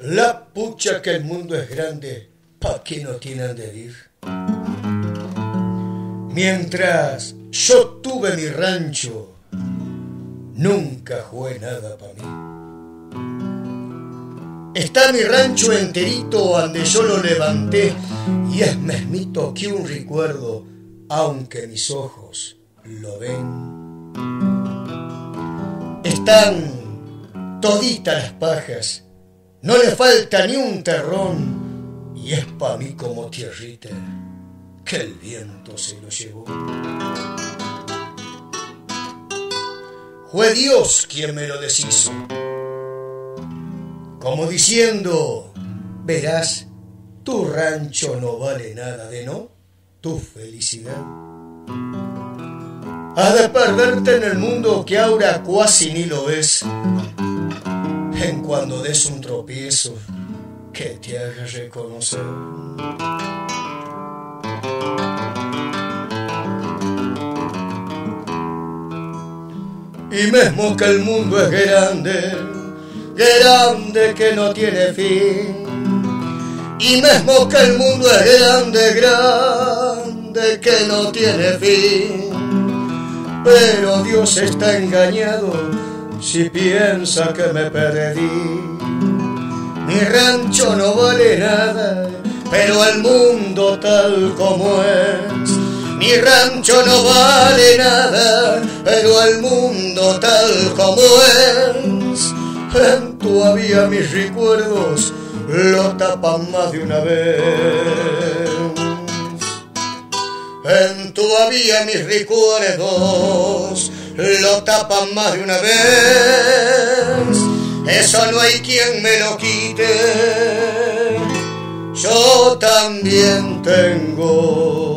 La pucha que el mundo es grande, ¿pa' qué no tienen de ir? Mientras yo tuve mi rancho, nunca jugué nada para mí. Está mi rancho enterito donde yo lo levanté y es mesmito que un recuerdo, aunque mis ojos lo ven. Están toditas las pajas, no le falta ni un terrón y es pa' mí como tierrita que el viento se lo llevó. Fue Dios quien me lo deshizo como diciendo, verás, tu rancho no vale nada de no, tu felicidad. Has de perderte en el mundo que ahora cuasi ni lo ves, en cuando des un tropiezo que te haga reconocer. Y mismo que el mundo es grande, grande que no tiene fin. Y mismo que el mundo es grande, grande que no tiene fin. Pero Dios está engañado si piensa que me perdí. Mi rancho no vale nada, pero el mundo tal como es. Mi rancho no vale nada, pero el mundo tal como es en todavía mis recuerdos lo tapan más de una vez. En todavía mis recuerdos lo tapan más de una vez. Eso no hay quien me lo quite. Yo también tengo